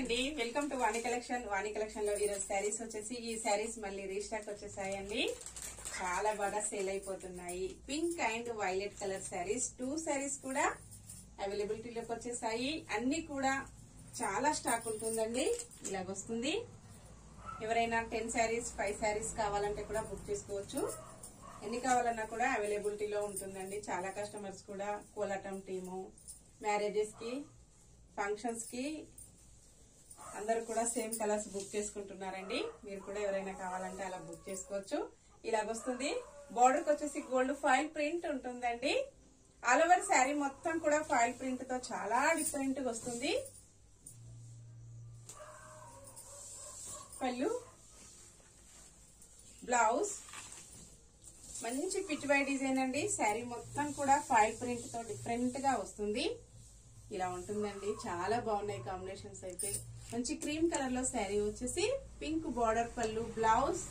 అండి. Welcome to Vani collection Vani కలెక్షన్లో ఈరోజు శారీస్ వచ్చేసి ఈ శారీస్ మళ్ళీ రీస్టాక్ వచ్చేసాయండి. చాలా బాగా సేల్ అయిపోతున్నాయి. Pink and violet colour saris two saris కూడా అవైలబిలిటీలోకి వచ్చేసాయి. అన్ని కూడా చాలా స్టాక్ ఉంటుందండి. ఇలాగొస్తుంది ఎవరైనా టెన్ శారీస్ ఫైవ్ శారీస్ కావాలంటే కూడా బుక్ చేసుకోవచ్చు. ఎన్ని కావాలన్నా కూడా అవైలబిలిటీలో ఉంటుందండి. చాలా కస్టమర్స్ కూడా కోలాటం టీము మ్యారేజెస్కి ఫంక్షన్స్కి అందరూ కూడా సేమ్ కలర్స్ బుక్ చేసుకుంటున్నారండి. మీరు కూడా ఎవరైనా కావాలంటే అలా బుక్ చేసుకోవచ్చు. ఇలాగొస్తుంది బార్డర్ వచ్చేసి గోల్డ్ ఫైల్ ప్రింట్ ఉంటుందండి. ఆల్ ఓవర్ శారీ మొత్తం కూడా ఫైల్ ప్రింట్తో చాలా డిఫరెంట్గా వస్తుంది. పళ్ళు బ్లౌజ్ మంచి పిట్ బై డిజైన్ అండి. శారీ మొత్తం కూడా ఫైల్ ప్రింట్తో డిఫరెంట్గా వస్తుంది. ఇలా ఉంటుందండి. చాలా బాగున్నాయి కాంబినేషన్స్ అయితే. మంచి క్రీమ్ కలర్లో శారీ వచ్చేసి పింక్ బార్డర్ పళ్ళు బ్లౌజ్.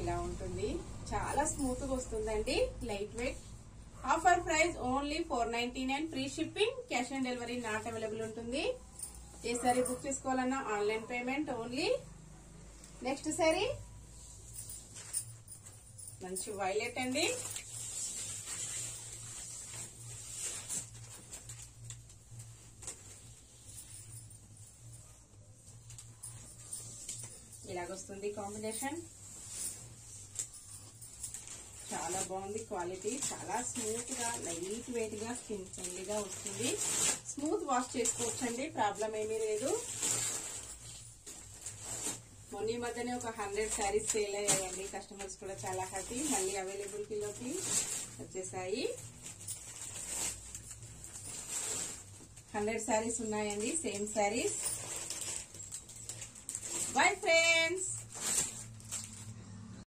ఇలా ఉంటుంది. చాలా స్మూత్గా వస్తుందండి. Light weight. Offer price only four ninety nine. Free shipping cash on delivery not available ఉంటుంది. ఏ సారీ బుక్ చేసుకోవాలన్నా online payment only. Next sari మంచి వైలెట్ అండి. ఇలాగొస్తుంది కాంబినేషన్. చాలా బాగుంది క్వాలిటీ. చాలా స్మూత్గా లైట్ వెయిట్గా స్కిన్ ఫ్రెండ్లీగా వస్తుంది. స్మూత్ వాష్ చేసుకోవచ్చండి ప్రాబ్లం ఏమీ లేదు. మొన్న మధ్యనే ఒక హండ్రెడ్ శారీస్ సేల్ అయ్యాయండి. కస్టమర్స్ కూడా చాలా హ్యాపీ. మళ్ళీ అవైలబిలిటీలోకి వచ్చేసాయి. హండ్రెడ్ శారీస్ ఉన్నాయండి సేమ్ శారీస్. Bye friends